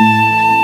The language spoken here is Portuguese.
Música